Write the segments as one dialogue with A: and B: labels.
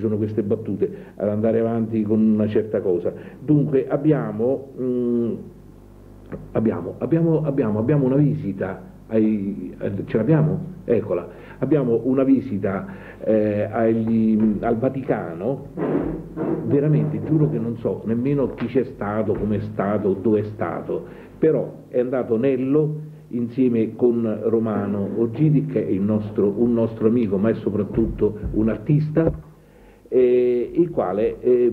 A: sono queste battute ad andare avanti con una certa cosa. Dunque abbiamo, mh, mm, abbiamo, abbiamo, abbiamo una visita, ai, ce l'abbiamo? Eccola, abbiamo una visita eh, agli, al Vaticano, veramente giuro che non so nemmeno chi c'è stato, come è stato, dove è stato, però è andato Nello insieme con Romano Ogidi che è nostro, un nostro amico ma è soprattutto un artista eh, il quale eh,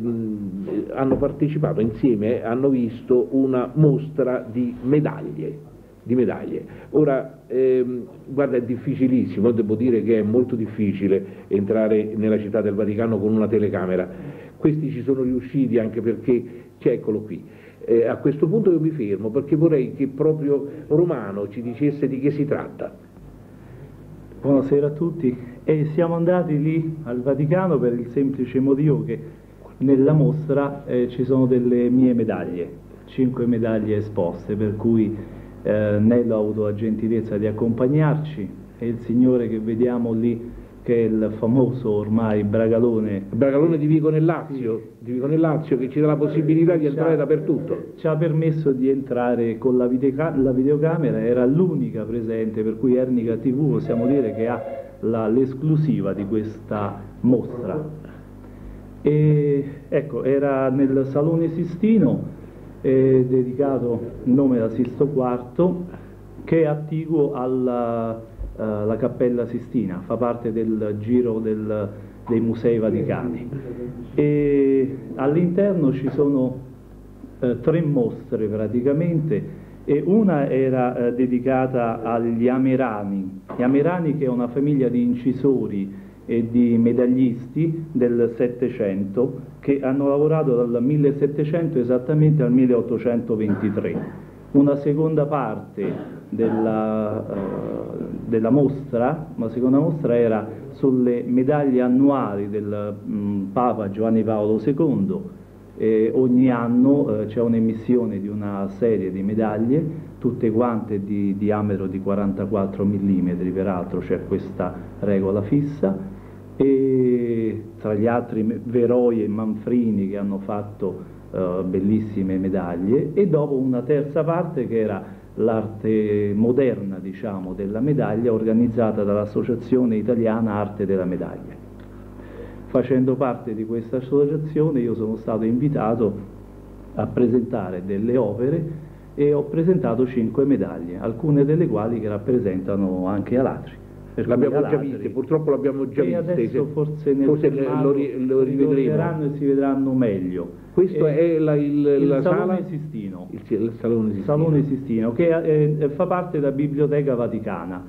A: hanno partecipato insieme, hanno visto una mostra di medaglie. Di medaglie. Ora, ehm, guarda, è difficilissimo, devo dire che è molto difficile entrare nella città del Vaticano con una telecamera. Questi ci sono riusciti anche perché, cioè, eccolo qui, eh, a questo punto io mi fermo perché vorrei che proprio Romano ci dicesse di che si tratta.
B: Buonasera a tutti. E siamo andati lì al Vaticano per il semplice motivo che nella mostra eh, ci sono delle mie medaglie, cinque medaglie esposte, per cui eh, Nello ha avuto la gentilezza di accompagnarci e il signore che vediamo lì che è il famoso ormai Bragalone.
A: Bragalone di Vico nel Lazio, di Vico nel Lazio che ci dà la possibilità di entrare dappertutto.
B: Ci ha permesso di entrare con la, videoca la videocamera, era l'unica presente, per cui Ernica TV possiamo dire che ha l'esclusiva di questa mostra. E, ecco, era nel Salone Sistino, eh, dedicato in nome da Sisto IV, che è attiguo alla la Cappella Sistina, fa parte del giro del, dei musei vaticani. All'interno ci sono eh, tre mostre praticamente e una era eh, dedicata agli Amerani, gli Amerani che è una famiglia di incisori e di medaglisti del Settecento che hanno lavorato dal 1700 esattamente al 1823. Una seconda parte della, uh, della mostra, la seconda mostra era sulle medaglie annuali del um, Papa Giovanni Paolo II. E ogni anno uh, c'è un'emissione di una serie di medaglie, tutte quante di diametro di 44 mm, peraltro c'è questa regola fissa, e tra gli altri Veroi e Manfrini che hanno fatto uh, bellissime medaglie, e dopo una terza parte che era l'arte moderna diciamo, della medaglia organizzata dall'Associazione Italiana Arte della Medaglia. Facendo parte di questa associazione io sono stato invitato a presentare delle opere e ho presentato cinque medaglie, alcune delle quali che rappresentano anche Alatri.
A: L'abbiamo già viste, purtroppo l'abbiamo già viste.
B: adesso forse nel
A: forse lo, lo rivedremo.
B: e si vedranno meglio.
A: Questo e è la, il,
B: il
A: la
B: Salone
A: sala?
B: Sistino.
A: Il, il Salone Sistino.
B: Salone Sistino, che eh, fa parte della Biblioteca Vaticana.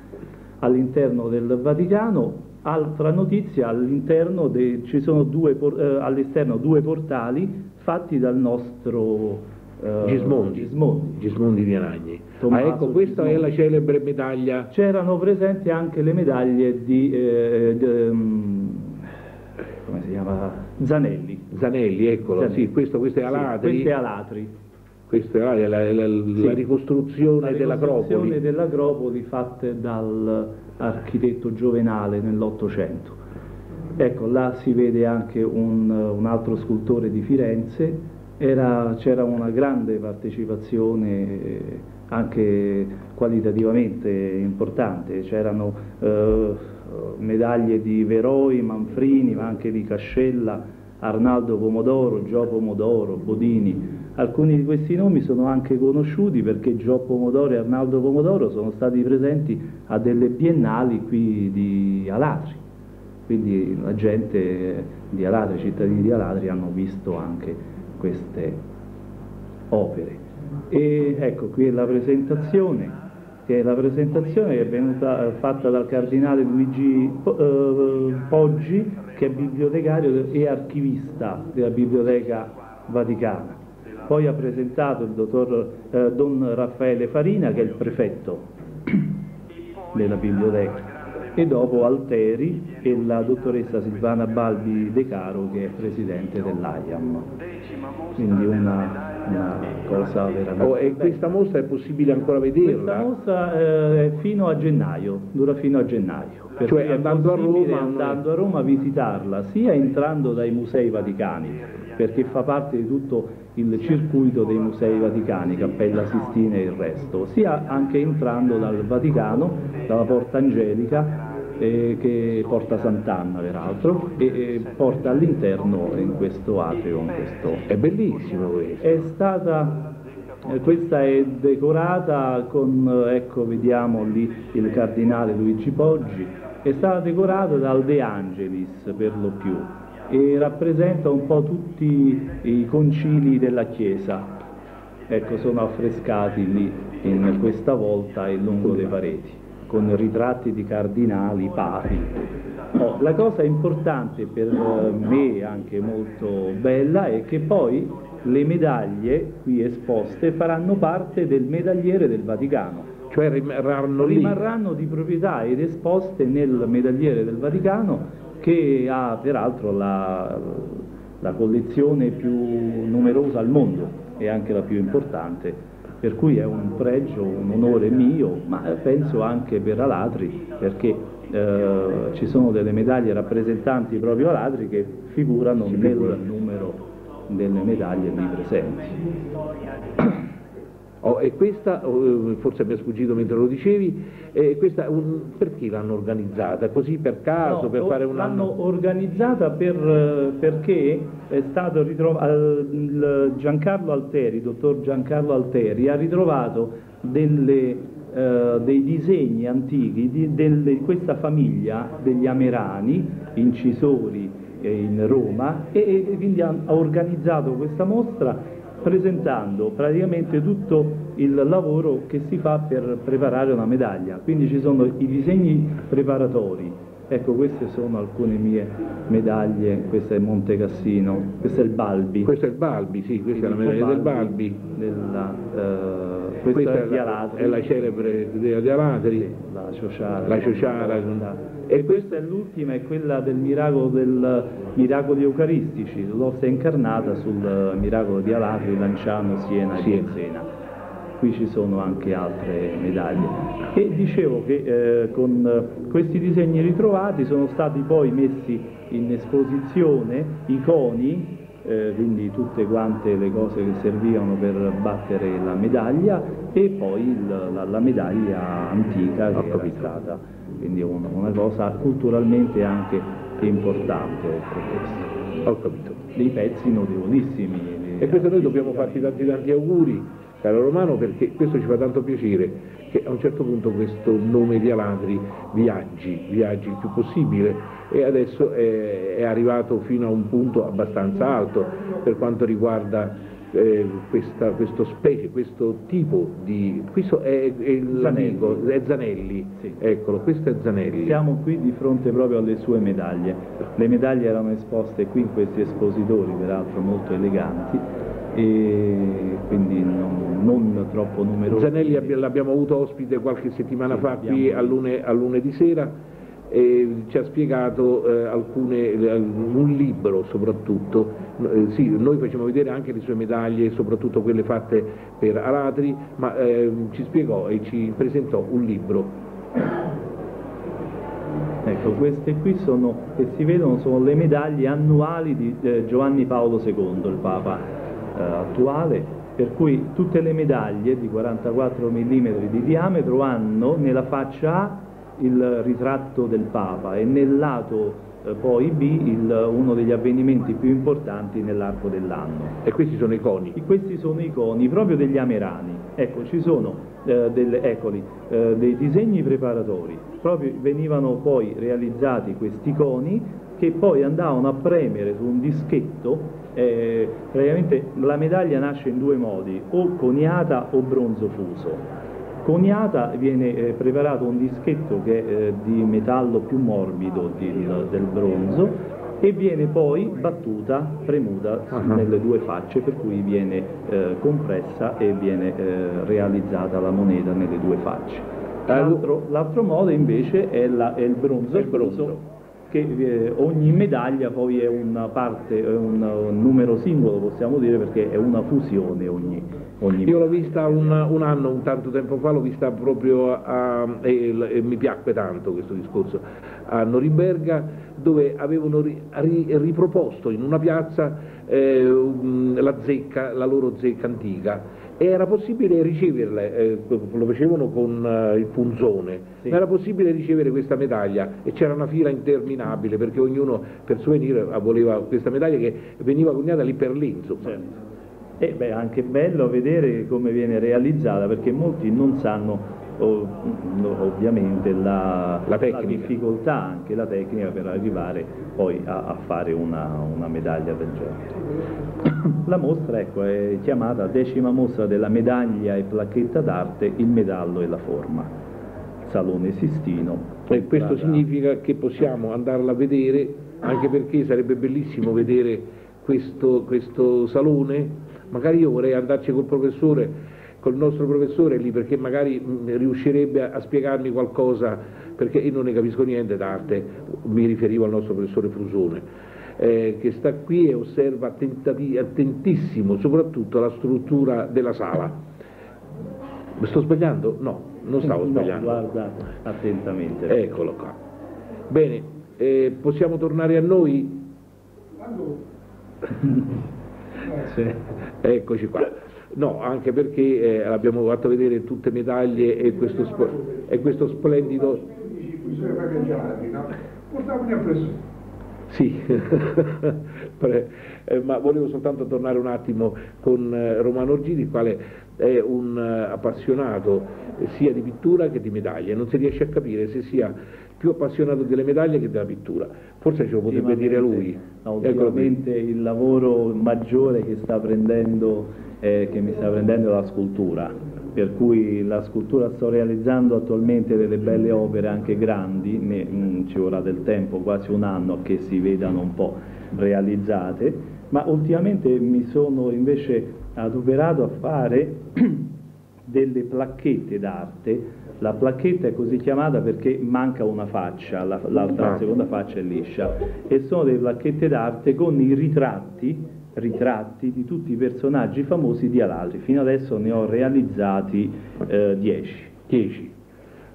B: All'interno del Vaticano, altra notizia, all'interno ci sono due, eh, all'esterno due portali fatti dal nostro
A: Uh, Gismondi,
B: Gismondi.
A: Gismondi di Anagni. ah, ecco, questa Gismondi. è la celebre medaglia.
B: C'erano presenti anche le medaglie di, eh, di um, come si chiama? Zanelli.
A: Zanelli, eccolo, Zanelli. sì, questo, questo è Alatri.
B: Sì, questo è Alatri.
A: Questa è la, la, la, sì. la ricostruzione, dell'Acropoli.
B: dell'Acropoli fatte dall'architetto Giovenale nell'Ottocento. Ecco, là si vede anche un, un altro scultore di Firenze, c'era una grande partecipazione eh, anche qualitativamente importante, c'erano eh, medaglie di Veroi, Manfrini, ma anche di Cascella, Arnaldo Pomodoro, Gio Pomodoro, Bodini. Alcuni di questi nomi sono anche conosciuti perché Gio Pomodoro e Arnaldo Pomodoro sono stati presenti a delle biennali qui di Alatri. Quindi la gente di Alatri, i cittadini di Alatri hanno visto anche queste opere. E ecco qui è la presentazione, che è la presentazione che è venuta fatta dal cardinale Luigi eh, Poggi, che è bibliotecario e archivista della Biblioteca Vaticana. Poi ha presentato il dottor eh, Don Raffaele Farina, che è il prefetto della biblioteca e dopo Alteri e la dottoressa Silvana Balbi De Caro che è presidente dell'AIAM. Quindi una una cosa veramente
A: oh, E questa mostra è possibile ancora vederla?
B: Questa mostra eh, è fino a gennaio, dura fino a gennaio.
A: Cioè andando a Roma...
B: Andando a Roma a visitarla, sia entrando dai musei vaticani, perché fa parte di tutto il circuito dei musei vaticani, Cappella Sistina e il resto, sia anche entrando dal Vaticano, dalla Porta Angelica, eh, che porta Sant'Anna peraltro e, e, porta all'interno in questo atrio. Questo.
A: È bellissimo questo.
B: È stata, eh, questa è decorata con, ecco vediamo lì il cardinale Luigi Poggi, è stata decorata dal De Angelis per lo più e rappresenta un po' tutti i concili della Chiesa. Ecco, sono affrescati lì in questa volta e lungo le pareti, con ritratti di cardinali, papi. Oh, la cosa importante per me, anche molto bella, è che poi le medaglie qui esposte faranno parte del medagliere del Vaticano.
A: Cioè rimarranno,
B: rimarranno di proprietà ed esposte nel medagliere del Vaticano che ha peraltro la, la collezione più numerosa al mondo e anche la più importante, per cui è un pregio, un onore mio, ma penso anche per Alatri, perché eh, ci sono delle medaglie rappresentanti proprio Alatri che figurano nel numero delle medaglie lì presenti.
A: Oh, e questa, oh, forse mi è sfuggito mentre lo dicevi, eh, questa, un, perché l'hanno organizzata? Così per caso,
B: no,
A: per fare un
B: anno? L'hanno organizzata per, perché è stato ritrovato, Giancarlo Alteri, dottor Giancarlo Alteri, ha ritrovato delle, eh, dei disegni antichi di, di questa famiglia degli Amerani, incisori eh, in Roma, e, e quindi ha organizzato questa mostra presentando praticamente tutto il lavoro che si fa per preparare una medaglia, quindi ci sono i disegni preparatori, ecco queste sono alcune mie medaglie, questa è Monte Cassino, questo è il Balbi.
A: Questo è il Balbi, sì, questa è la medaglia del Balbi.
B: Della, uh,
A: questa, è, la, è la celebre dea di Alatri. Sì,
B: la Ciociara.
A: La Ciociara.
B: E questa è l'ultima, è quella del miracolo del miracoli eucaristici, l'ossa incarnata sul miracolo di Alatri, Lanciano, Siena e Siena. Siena qui ci sono anche altre medaglie. E dicevo che eh, con questi disegni ritrovati sono stati poi messi in esposizione i coni, eh, quindi tutte quante le cose che servivano per battere la medaglia e poi il, la, la, medaglia antica che era stata, quindi una, una cosa culturalmente anche importante. Ecco
A: Ho capito.
B: Dei pezzi notevolissimi.
A: E questo noi dobbiamo farti tanti tanti auguri caro Romano, perché questo ci fa tanto piacere che a un certo punto questo nome di Alandri viaggi, viaggi il più possibile e adesso è, è arrivato fino a un punto abbastanza alto per quanto riguarda eh, questa, questo specie, questo tipo di... questo è, è l'amico, è Zanelli, sì. eccolo, questo è Zanelli.
B: Siamo qui di fronte proprio alle sue medaglie, le medaglie erano esposte qui in questi espositori, peraltro molto eleganti, e quindi non, non troppo numerosi.
A: Zanelli l'abbiamo avuto ospite qualche settimana sì, fa qui a, lune, a lunedì sera e ci ha spiegato eh, alcune, un libro soprattutto, eh, sì, noi facciamo vedere anche le sue medaglie, soprattutto quelle fatte per Alatri, ma eh, ci spiegò e ci presentò un libro.
B: Ecco, queste qui sono, che si vedono sono le medaglie annuali di eh, Giovanni Paolo II, il Papa eh, attuale, per cui tutte le medaglie di 44 mm di diametro hanno nella faccia A il ritratto del Papa e nel lato eh, poi B il, uno degli avvenimenti più importanti nell'arco dell'anno.
A: E questi sono i coni?
B: E questi sono i coni proprio degli amerani. Ecco, ci sono eh, delle, eccoli, eh, dei disegni preparatori, proprio venivano poi realizzati questi coni che poi andavano a premere su un dischetto eh, praticamente la medaglia nasce in due modi, o coniata o bronzo fuso. Coniata viene eh, preparato un dischetto che è eh, di metallo più morbido di, del bronzo e viene poi battuta, premuta uh -huh. nelle due facce per cui viene eh, compressa e viene eh, realizzata la moneta nelle due facce. L'altro, l'altro modo invece è, la, è il bronzo, il bronzo che eh, ogni medaglia poi è una parte, è un, un, numero singolo possiamo dire perché è una fusione ogni, ogni
A: Io l'ho vista un, un, anno, un tanto tempo fa, l'ho vista proprio a, e, e, mi piacque tanto questo discorso, a Norimberga dove avevano ri, ri, riproposto in una piazza eh, la zecca, la loro zecca antica era possibile riceverle, eh, lo facevano con eh, il punzone, sì. ma era possibile ricevere questa medaglia e c'era una fila interminabile perché ognuno per souvenir voleva questa medaglia che veniva coniata lì per lì. Certo.
B: E beh, anche bello vedere come viene realizzata perché molti non sanno ovviamente la, la, la, difficoltà, anche la tecnica per arrivare poi a, a fare una, una, medaglia del genere. La mostra ecco, è chiamata decima mostra della medaglia e placchetta d'arte, il medallo e la forma, Salone Sistino.
A: E questo significa che possiamo andarla a vedere, anche perché sarebbe bellissimo vedere questo, questo salone, magari io vorrei andarci col professore col nostro professore lì perché magari mh, riuscirebbe a, a, spiegarmi qualcosa, perché io non ne capisco niente d'arte, mi riferivo al nostro professore Fusone, eh, che sta qui e osserva attentissimo soprattutto la struttura della sala. Mi sto sbagliando? No, non stavo sbagliando.
B: No, guarda attentamente.
A: Eccolo qua. Bene, eh, possiamo tornare a noi? Sì. Eccoci qua. No, anche perché eh, abbiamo fatto vedere tutte medaglie e questo, e questo splendido... Sì, eh, ma volevo soltanto tornare un attimo con eh, Romano Orgini, il quale è un uh, appassionato sia di pittura che di medaglie, non si riesce a capire se sia più appassionato delle medaglie che della pittura, forse ce lo potrebbe dire lui.
B: Ovviamente il lavoro maggiore che sta prendendo eh, che mi sta prendendo la scultura, per cui la scultura sto realizzando attualmente delle belle opere anche grandi, ne, mh, mm, ci vorrà del tempo, quasi un anno che si vedano un po' realizzate, ma ultimamente mi sono invece adoperato a fare delle placchette d'arte, la placchetta è così chiamata perché manca una faccia, l'altra la, la seconda faccia è liscia, e sono delle placchette d'arte con i ritratti ritratti di tutti i personaggi famosi di Alalri. Fino adesso ne ho realizzati 10.
A: Eh,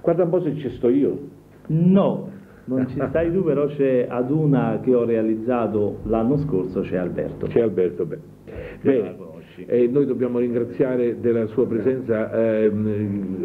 A: Guarda un po' se ci sto io.
B: No, non ci stai tu, però c'è ad una che ho realizzato l'anno scorso, c'è Alberto.
A: C'è Alberto, beh. Bene e noi dobbiamo ringraziare della sua presenza eh,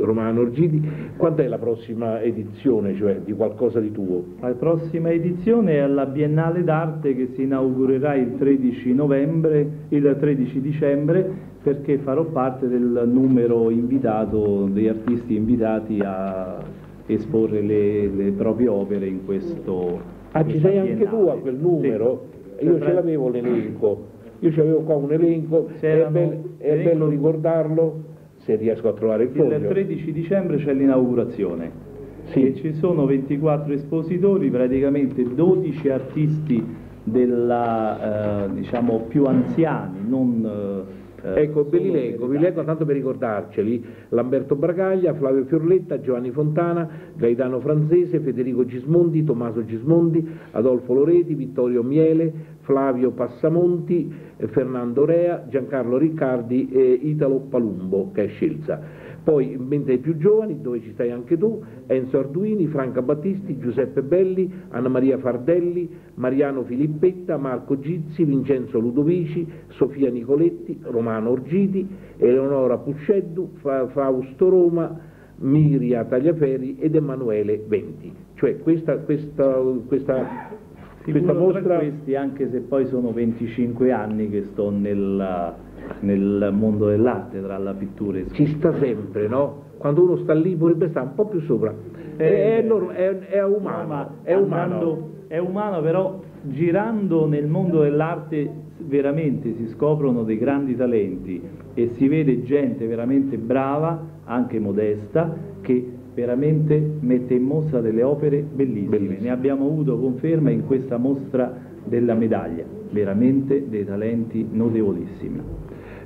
A: Romano Orgidi. Quando è la prossima edizione, cioè di qualcosa di tuo?
B: La prossima edizione è alla Biennale d'Arte che si inaugurerà il 13, novembre, il 13 dicembre perché farò parte del numero invitato, degli artisti invitati a esporre le, le proprie opere in questo
A: Ah, ci sei anche tu a quel numero? Sì. Io ce l'avevo l'elenco io avevo qua un elenco, è, be è elenco... bello ricordarlo se riesco a trovare il foglio.
B: Il 13 dicembre c'è l'inaugurazione. Sì. ci sono 24 espositori, praticamente 12 artisti della, eh, diciamo, più anziani, non eh,
A: eh, ecco, ve li leggo, vi leggo tanto per ricordarceli. Lamberto Bragaglia, Flavio Fiorletta, Giovanni Fontana, Gaetano Franzese, Federico Gismondi, Tommaso Gismondi, Adolfo Loreti, Vittorio Miele, Flavio Passamonti, Fernando Rea, Giancarlo Riccardi e Italo Palumbo, che è Scelza. Poi, mentre i più giovani, dove ci stai anche tu, Enzo Arduini, Franca Battisti, Giuseppe Belli, Anna Maria Fardelli, Mariano Filippetta, Marco Gizzi, Vincenzo Ludovici, Sofia Nicoletti, Romano Orgiti, Eleonora Pusceddu, Fausto Roma, Miria Tagliaferri ed Emanuele Venti. Cioè questa, questa, questa,
B: questa mostra... questi, anche se poi sono 25 anni che sto nella nel mondo dell'arte tra la pittura e
A: Ci sta sempre, no? Quando uno sta lì vorrebbe stare un po' più sopra. È, è, è, è umano, no, è umano.
B: È umano, però girando nel mondo dell'arte veramente si scoprono dei grandi talenti e si vede gente veramente brava, anche modesta, che veramente mette in mostra delle opere bellissime. bellissime. Ne abbiamo avuto conferma in questa mostra della medaglia, veramente dei talenti notevolissimi.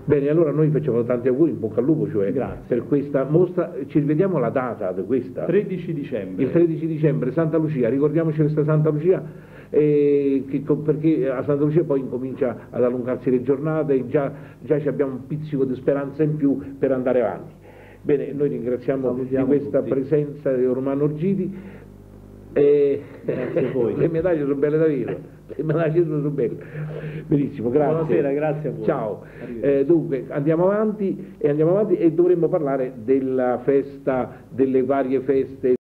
A: Bene, allora noi facciamo tanti auguri, in bocca al lupo, cioè
B: Grazie.
A: per questa mostra, ci rivediamo la data di questa.
B: 13 dicembre.
A: Il 13 dicembre, Santa Lucia, ricordiamoci questa Santa Lucia, eh, che perché a Santa Lucia poi incomincia ad allungarsi le giornate e già, già ci abbiamo un pizzico di speranza in più per andare avanti. Bene, noi ringraziamo
B: Salutiamo
A: di questa
B: tutti.
A: presenza di Romano Orgidi. E
B: Grazie a voi.
A: le medaglie sono belle da dire, le medaglie sono belle. Benissimo, grazie.
B: Buonasera, grazie a voi.
A: Ciao. Eh, dunque, andiamo avanti, e andiamo avanti e dovremmo parlare della festa, delle varie feste